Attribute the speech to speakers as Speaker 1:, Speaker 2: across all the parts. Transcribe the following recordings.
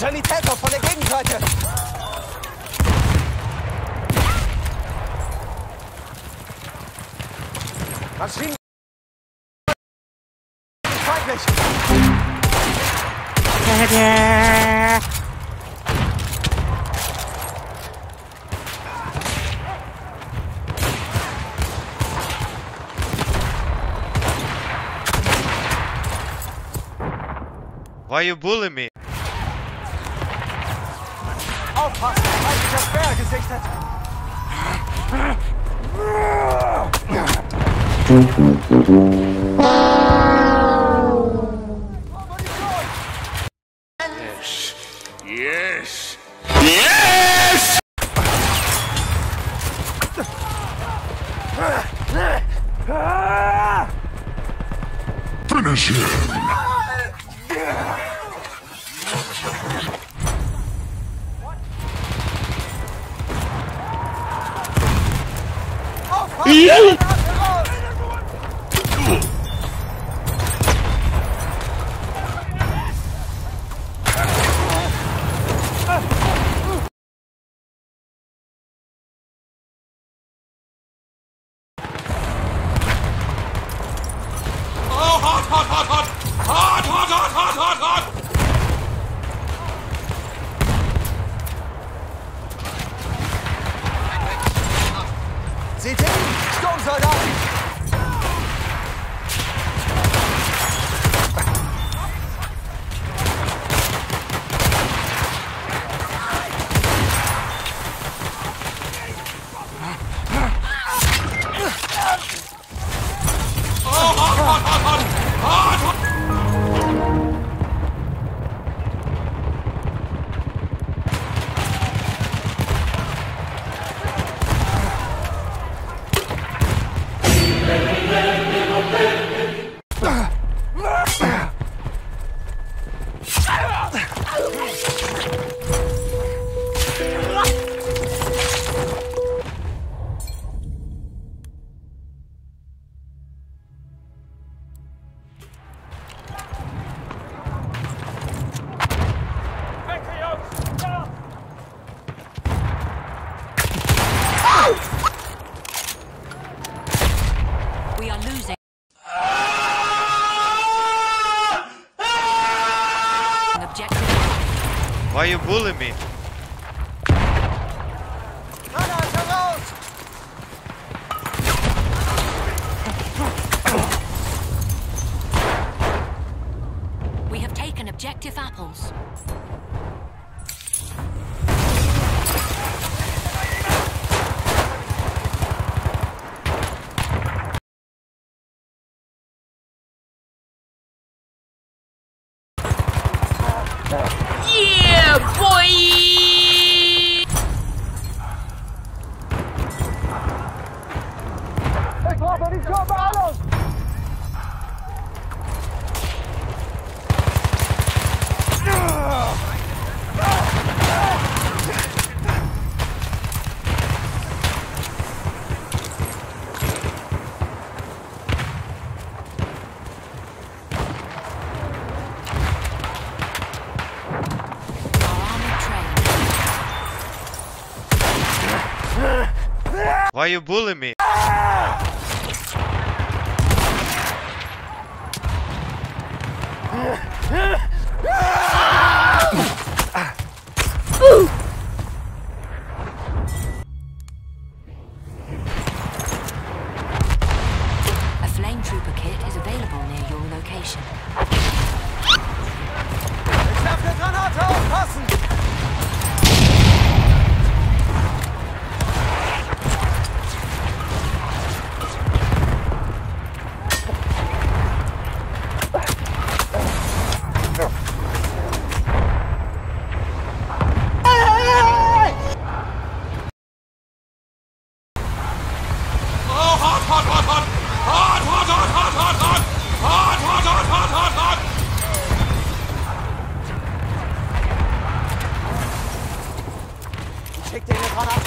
Speaker 1: Sanitäter von der Gegenseite!
Speaker 2: Why you bullying me?
Speaker 1: Aufpassen! Feindlicher Speer gesichtet!
Speaker 3: Yes! Yes! Finish him! Oh, hot,
Speaker 1: Sturmsoldaten!
Speaker 4: Why are
Speaker 2: you bullying me?
Speaker 4: We have taken objective apples.
Speaker 5: Yeah,
Speaker 1: Foi! Take
Speaker 4: off any job,
Speaker 2: Why you bullying me?
Speaker 4: A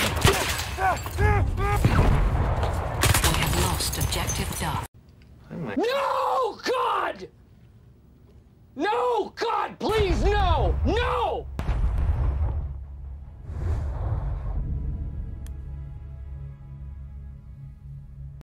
Speaker 4: We have lost objective Duff.
Speaker 5: No, God! No, God, please!